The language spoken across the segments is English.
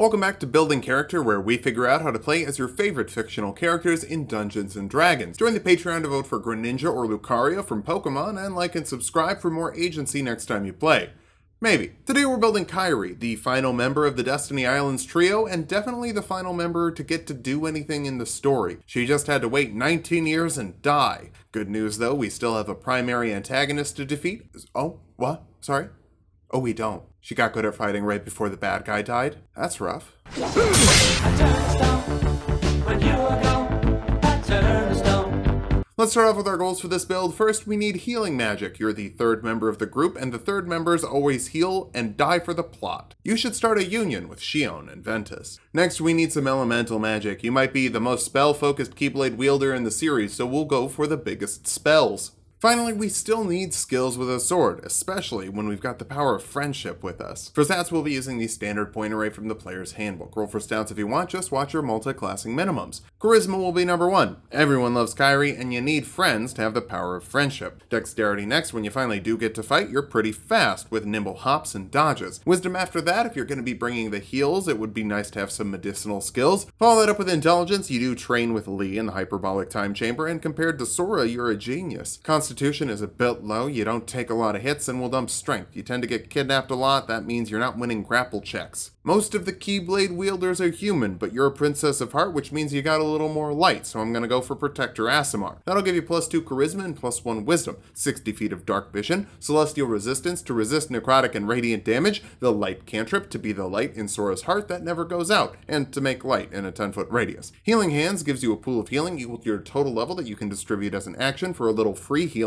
Welcome back to Building Character, where we figure out how to play as your favorite fictional characters in Dungeons and Dragons. Join the Patreon to vote for Greninja or Lucario from Pokemon, and like and subscribe for more agency next time you play. Maybe. Today we're building Kairi, the final member of the Destiny Islands trio, and definitely the final member to get to do anything in the story. She just had to wait 19 years and die. Good news though, we still have a primary antagonist to defeat. Oh, what? Sorry? Oh, we don't. She got good at fighting right before the bad guy died? That's rough. Let's start off with our goals for this build. First, we need healing magic. You're the third member of the group, and the third members always heal and die for the plot. You should start a union with Xion and Ventus. Next, we need some elemental magic. You might be the most spell-focused Keyblade wielder in the series, so we'll go for the biggest spells. Finally, we still need skills with a sword, especially when we've got the power of friendship with us. For stats, we'll be using the standard point array from the player's handbook. Roll for stats if you want, just watch your multi-classing minimums. Charisma will be number one. Everyone loves Kairi, and you need friends to have the power of friendship. Dexterity next, when you finally do get to fight, you're pretty fast with nimble hops and dodges. Wisdom after that, if you're going to be bringing the heals, it would be nice to have some medicinal skills. Follow that up with intelligence, you do train with Lea in the hyperbolic time chamber, and compared to Sora, you're a genius. Constitution is a bit low, you don't take a lot of hits, and will dump strength. You tend to get kidnapped a lot, that means you're not winning grapple checks. Most of the Keyblade wielders are human, but you're a Princess of Heart, which means you got a little more light, so I'm gonna go for Protector Aasimar. That'll give you plus 2 Charisma and plus 1 Wisdom, 60 feet of Dark Vision, Celestial Resistance to resist necrotic and radiant damage, the Light Cantrip to be the light in Sora's heart that never goes out, and to make light in a 10 foot radius. Healing Hands gives you a pool of healing equal to your total level that you can distribute as an action for a little free healing.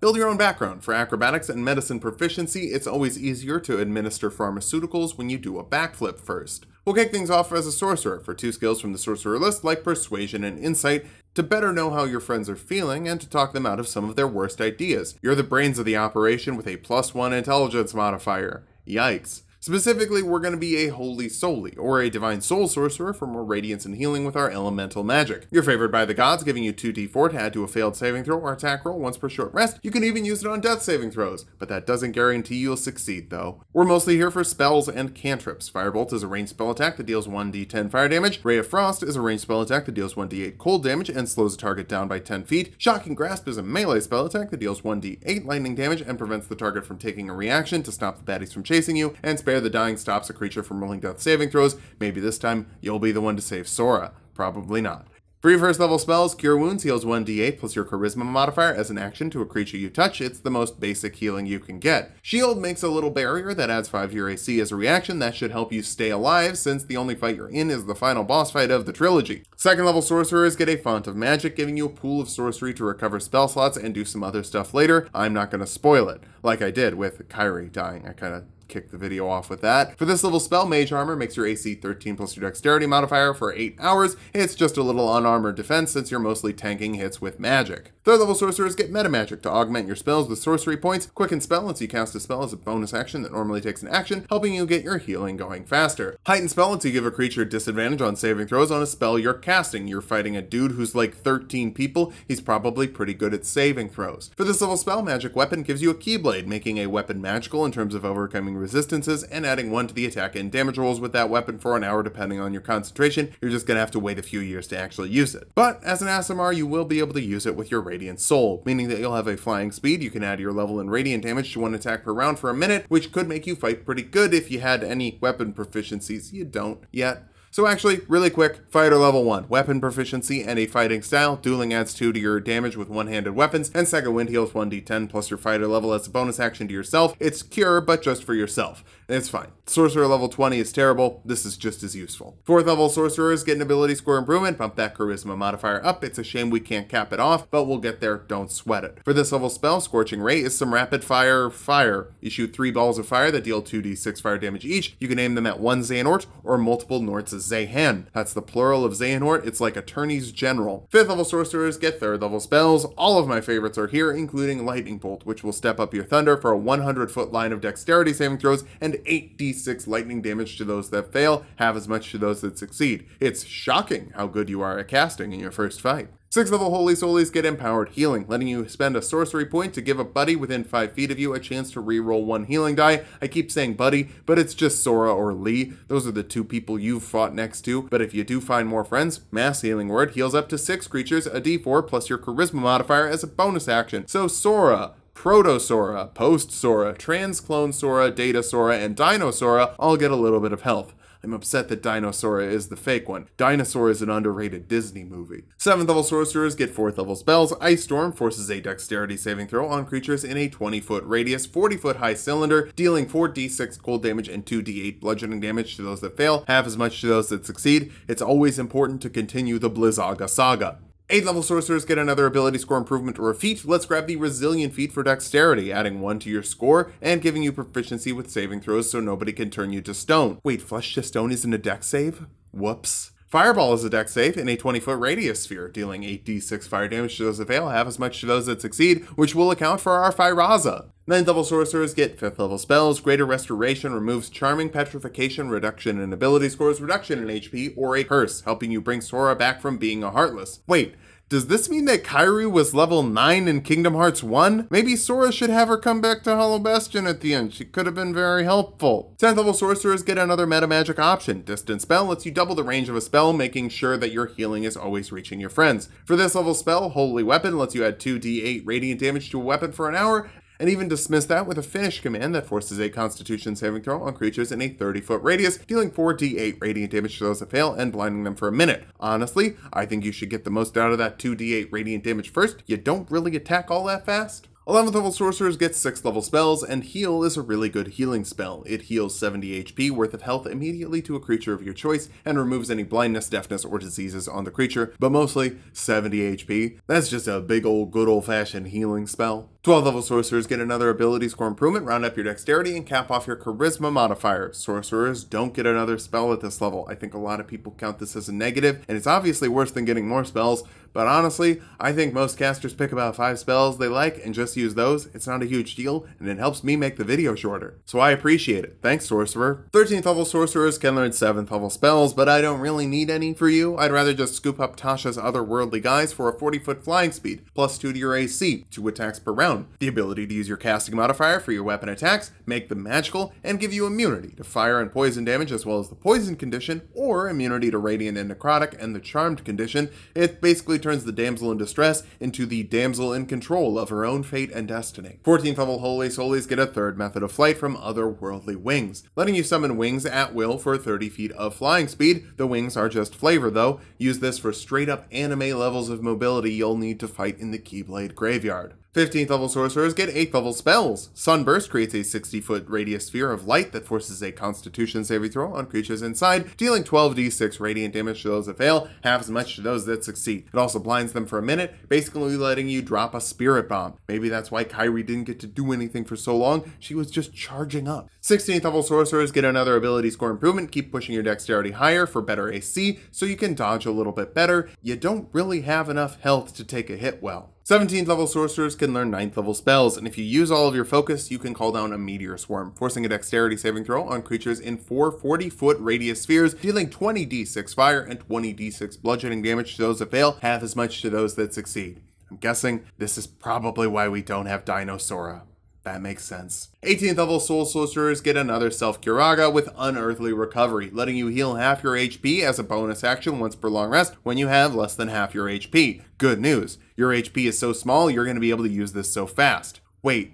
Build your own background. For acrobatics and medicine proficiency, it's always easier to administer pharmaceuticals when you do a backflip first. We'll kick things off as a sorcerer for two skills from the sorcerer list like persuasion and insight to better know how your friends are feeling and to talk them out of some of their worst ideas. You're the brains of the operation with a plus one intelligence modifier. Yikes. Specifically, we're going to be a Holy Soli, or a Divine Soul Sorcerer for more radiance and healing with our elemental magic. You're favored by the gods, giving you 2d4 to add to a failed saving throw or attack roll once per short rest. You can even use it on death saving throws, but that doesn't guarantee you'll succeed though. We're mostly here for spells and cantrips. Firebolt is a ranged spell attack that deals 1d10 fire damage. Ray of Frost is a ranged spell attack that deals 1d8 cold damage and slows a target down by 10 feet. Shocking Grasp is a melee spell attack that deals 1d8 lightning damage and prevents the target from taking a reaction to stop the baddies from chasing you, and Spare the Dying stops a creature from rolling death saving throws. Maybe this time you'll be the one to save Sora. Probably not. Your first level spells, Cure Wounds heals 1d8 plus your Charisma modifier as an action to a creature you touch. It's the most basic healing you can get. Shield makes a little barrier that adds 5 to your AC as a reaction. That should help you stay alive since the only fight you're in is the final boss fight of the trilogy. Second level sorcerers get a Font of Magic, giving you a pool of sorcery to recover spell slots and do some other stuff later. I'm not going to spoil it, like I did with Kairi dying. I kind of kick the video off with that. For this level spell, Mage Armor makes your AC 13 plus your Dexterity modifier for 8 hours. It's just a little unarmored defense since you're mostly tanking hits with magic. Third level sorcerers get Meta Magic to augment your spells with sorcery points. Quicken Spell lets you cast a spell as a bonus action that normally takes an action, helping you get your healing going faster. Heightened Spell lets you give a creature disadvantage on saving throws on a spell you're casting. You're fighting a dude who's like 13 people. He's probably pretty good at saving throws. For this level spell, Magic Weapon gives you a Keyblade, making a weapon magical in terms of overcoming resistances and adding one to the attack and damage rolls with that weapon for an hour depending on your concentration. You're just gonna have to wait a few years to actually use it. But as an Aasimar, you will be able to use it with your Radiant Soul, meaning that you'll have a flying speed. You can add your level in radiant damage to one attack per round for a minute, which could make you fight pretty good if you had any weapon proficiencies. You don't yet. So actually, really quick, fighter level 1, weapon proficiency and a fighting style. Dueling adds 2 to your damage with one-handed weapons, and second wind heals 1d10 plus your fighter level as a bonus action to yourself. It's cure, but just for yourself. It's fine. Sorcerer level 20 is terrible, this is just as useful. Fourth level sorcerers get an ability score improvement, bump that charisma modifier up. It's a shame we can't cap it off, but we'll get there, don't sweat it. For this level spell, Scorching Ray is some rapid fire fire. You shoot 3 balls of fire that deal 2d6 fire damage each. You can aim them at one Xehanort or multiple Norts of Zehan. That's the plural of Xehanort, it's like attorneys general. Fifth level sorcerers get third level spells. All of my favorites are here, including Lightning Bolt, which will step up your thunder for a 100 foot line of dexterity saving throws and 8d6 lightning damage to those that fail, half as much to those that succeed. It's shocking how good you are at casting in your first fight. 6th level Holy Soulies get Empowered Healing, letting you spend a sorcery point to give a buddy within 5 feet of you a chance to reroll one healing die. I keep saying buddy, but it's just Sora or Lea. Those are the two people you've fought next to, but if you do find more friends, Mass Healing Word heals up to 6 creatures, a d4 plus your Charisma modifier as a bonus action. So Sora, Protosora, Post-Sora, Transclone Sora, Data Sora, and Dinosora all get a little bit of health. I'm upset that Dinosora is the fake one. Dinosaur is an underrated Disney movie. 7th level sorcerers get 4th level spells. Ice Storm forces a dexterity saving throw on creatures in a 20 foot radius, 40 foot high cylinder, dealing 4d6 cold damage and 2d8 bludgeoning damage to those that fail, half as much to those that succeed. It's always important to continue the Blizzaga saga. 8th level sorcerers get another ability score improvement or a feat. Let's grab the resilient feat for dexterity, adding 1 to your score and giving you proficiency with saving throws so nobody can turn you to stone. Wait, flesh to stone isn't a dex save? Whoops. Fireball is a dex save in a 20 foot radius sphere, dealing 8d6 fire damage to those that fail, half as much to those that succeed, which will account for our Firaza. 9th level sorcerers get 5th level spells, Greater Restoration removes Charming, Petrification, Reduction in Ability Scores, Reduction in HP, or a Curse, helping you bring Sora back from being a Heartless. Wait, does this mean that Kairi was level 9 in Kingdom Hearts 1? Maybe Sora should have her come back to Hollow Bastion at the end. She could have been very helpful. 10th level sorcerers get another meta magic option. Distant spell lets you double the range of a spell, making sure that your healing is always reaching your friends. For this level spell, Holy Weapon lets you add 2d8 radiant damage to a weapon for an hour, and even dismiss that with a finish command that forces a constitution saving throw on creatures in a 30 foot radius, dealing 4d8 radiant damage to those that fail and blinding them for a minute. Honestly, I think you should get the most out of that 2d8 radiant damage first. You don't really attack all that fast. 11th level sorcerers get 6th level spells, and Heal is a really good healing spell. It heals 70 HP worth of health immediately to a creature of your choice and removes any blindness, deafness, or diseases on the creature, but mostly 70 HP. That's just a big old good old fashioned healing spell. 12 level sorcerers get another ability score improvement, round up your dexterity, and cap off your charisma modifier. Sorcerers don't get another spell at this level. I think a lot of people count this as a negative, and it's obviously worse than getting more spells, but honestly, I think most casters pick about 5 spells they like and just use those. It's not a huge deal, and it helps me make the video shorter. So I appreciate it. Thanks, Sorcerer. 13th level sorcerers can learn 7th level spells, but I don't really need any for you. I'd rather just scoop up Tasha's otherworldly guise for a 40 foot flying speed, plus 2 to your AC, 2 attacks per round the ability to use your casting modifier for your weapon attacks, make them magical, and give you immunity to fire and poison damage as well as the poison condition, or immunity to radiant and necrotic and the charmed condition. It basically turns the damsel in distress into the damsel in control of her own fate and destiny. 14th level Holy Soulies get a third method of flight from otherworldly wings, letting you summon wings at will for 30 feet of flying speed. The wings are just flavor though. Use this for straight up anime levels of mobility you'll need to fight in the Keyblade graveyard. 15th level sorcerers get 8th level spells. Sunburst creates a 60 foot radius sphere of light that forces a constitution saving throw on creatures inside, dealing 12d6 radiant damage to those that fail, half as much to those that succeed. It also blinds them for a minute, basically letting you drop a spirit bomb. Maybe that's why Kairi didn't get to do anything for so long, she was just charging up. 16th level sorcerers get another ability score improvement, keep pushing your dexterity higher for better AC, so you can dodge a little bit better. You don't really have enough health to take a hit well. 17th level sorcerers can learn 9th level spells, and if you use all of your focus, you can call down a meteor swarm, forcing a dexterity saving throw on creatures in four 40 foot radius spheres, dealing 20d6 fire and 20d6 bludgeoning damage to those that fail, half as much to those that succeed. I'm guessing this is probably why we don't have Dinosora. That makes sense. 18th level Soul Sorcerers get another Self Curaga with Unearthly Recovery, letting you heal half your HP as a bonus action once per long rest when you have less than half your HP. Good news, your HP is so small you're going to be able to use this so fast. Wait,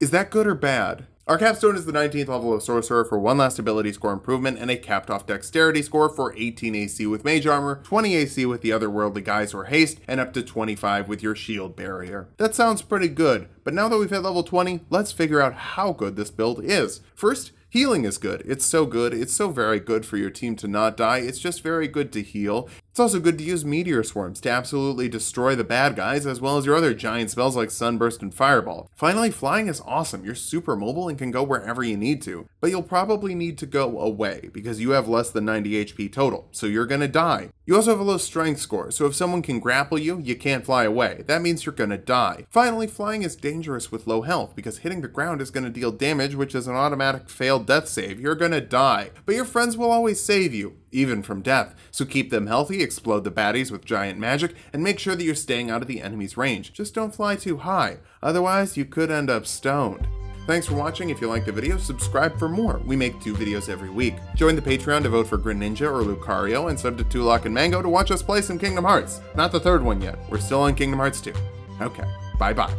is that good or bad? Our capstone is the 19th level of Sorcerer for one last ability score improvement and a capped off dexterity score for 18 AC with Mage Armor, 20 AC with the otherworldly guise or haste, and up to 25 with your shield barrier. That sounds pretty good, but now that we've hit level 20, let's figure out how good this build is. First, Healing is good. It's so good. It's so very good for your team to not die. It's just very good to heal. It's also good to use Meteor Swarms to absolutely destroy the bad guys, as well as your other giant spells like Sunburst and Fireball. Finally, flying is awesome. You're super mobile and can go wherever you need to, but you'll probably need to go away because you have less than 90 HP total, so you're gonna die. You also have a low strength score, so if someone can grapple you, you can't fly away. That means you're gonna die. Finally, flying is dangerous with low health because hitting the ground is gonna deal damage, which is an automatic fail failed death save, you're gonna die. But your friends will always save you, even from death. So keep them healthy, explode the baddies with giant magic, and make sure that you're staying out of the enemy's range. Just don't fly too high, otherwise you could end up stoned. Thanks for watching. If you liked the video, subscribe for more. We make two videos every week. Join the Patreon to vote for Greninja or Lucario, and sub to Tulok and Mango to watch us play some Kingdom Hearts. Not the third one yet. We're still on Kingdom Hearts 2. Okay, bye bye.